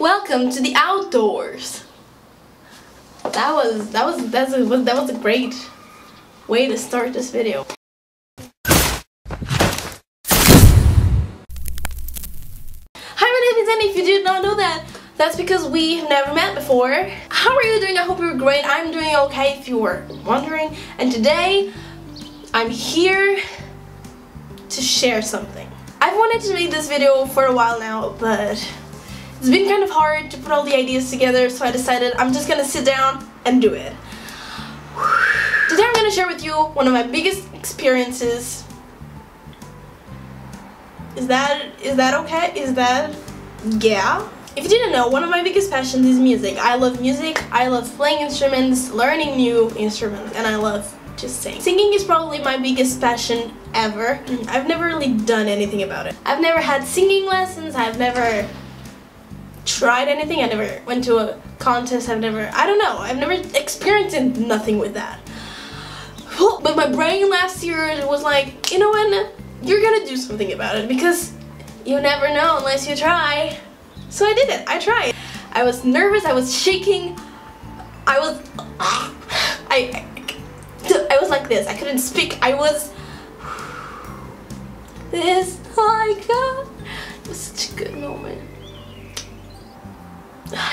Welcome to the outdoors. That was that was that's a, that was a great way to start this video. Hi, my name is Annie. If you did not know that, that's because we have never met before. How are you doing? I hope you're great. I'm doing okay if you were wondering. And today, I'm here to share something. I've wanted to make this video for a while now, but it's been kind of hard to put all the ideas together, so I decided I'm just gonna sit down and do it. Today I'm gonna share with you one of my biggest experiences. Is that is that okay? Is that yeah? If you didn't know, one of my biggest passions is music. I love music, I love playing instruments, learning new instruments, and I love just sing. Singing is probably my biggest passion ever. I've never really done anything about it. I've never had singing lessons, I've never tried anything, I never went to a contest, I've never, I don't know, I've never experienced nothing with that. But my brain last year was like, you know what, you're gonna do something about it because you never know unless you try. So I did it, I tried. I was nervous, I was shaking, I was, I, I was like this, I couldn't speak, I was, this, oh my god, it was such a good moment.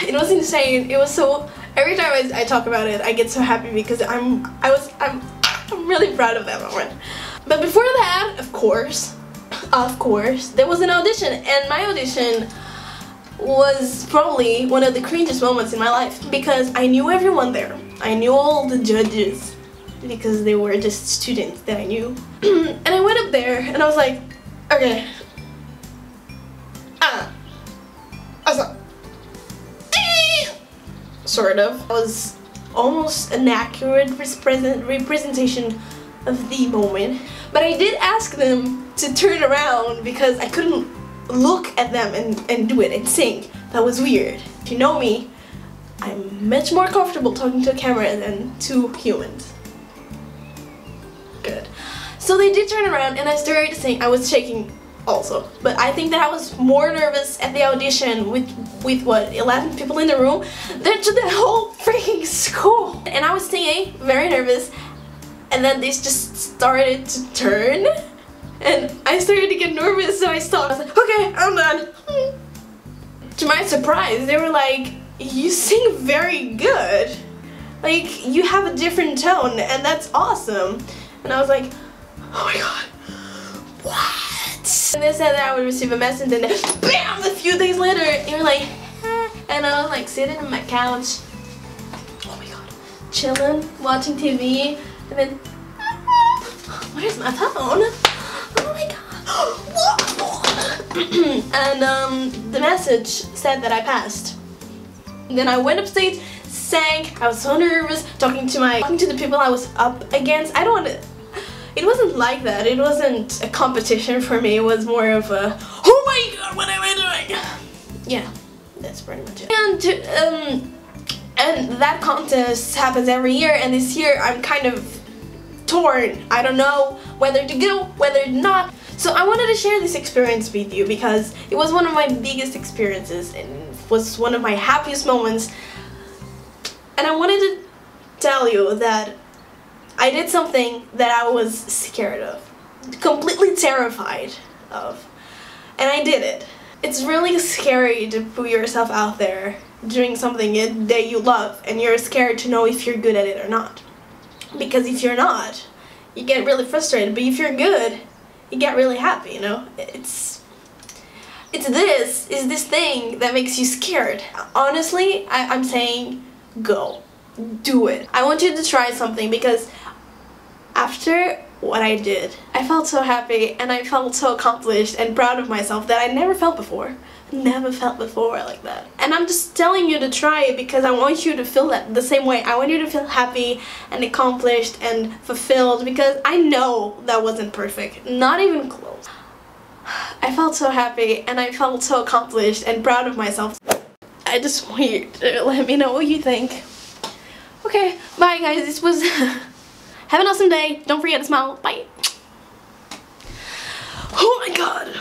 It was insane, it was so, every time I, I talk about it, I get so happy because I'm, I was, I'm, I'm really proud of that moment. But before that, of course, of course, there was an audition, and my audition was probably one of the cringiest moments in my life because I knew everyone there. I knew all the judges because they were just students that I knew. and I went up there and I was like, okay, ah, uh, sort of. It was almost an accurate represent representation of the moment. But I did ask them to turn around because I couldn't look at them and, and do it and sing. That was weird. If you know me, I'm much more comfortable talking to a camera than to humans. So they did turn around and I started to sing. I was shaking also. But I think that I was more nervous at the audition with, with what, 11 people in the room than to the whole freaking school. And I was singing, very nervous, and then this just started to turn and I started to get nervous so I stopped. I was like, okay, I'm done. To my surprise, they were like, you sing very good. Like, you have a different tone and that's awesome. And I was like, oh my god, what? And they said that I would receive a message and then BAM! A few days later, they were like, eh. and I was like sitting on my couch, oh my god, chilling, watching TV, and then, where's my phone? Oh my god. and um, the message said that I passed. Then I went upstage, sang, I was so nervous, talking to my, talking to the people I was up against. I don't want to, it wasn't like that. It wasn't a competition for me. It was more of a, oh my god, what am I doing? Yeah, that's pretty much it. And, um, and that contest happens every year, and this year I'm kind of torn. I don't know whether to go, whether not. So I wanted to share this experience with you because it was one of my biggest experiences and was one of my happiest moments. And I wanted to tell you that I did something that I was scared of, completely terrified of, and I did it. It's really scary to put yourself out there doing something that you love and you're scared to know if you're good at it or not. Because if you're not, you get really frustrated, but if you're good, you get really happy, you know? It's it's this, is this thing that makes you scared. Honestly, I, I'm saying go. Do it. I want you to try something because after what I did, I felt so happy and I felt so accomplished and proud of myself that I never felt before. Never felt before like that. And I'm just telling you to try it because I want you to feel that the same way. I want you to feel happy and accomplished and fulfilled because I know that wasn't perfect. Not even close. I felt so happy and I felt so accomplished and proud of myself. I just want you to let me know what you think. Okay, bye guys. This was... Have an awesome day. Don't forget to smile. Bye. Oh my god.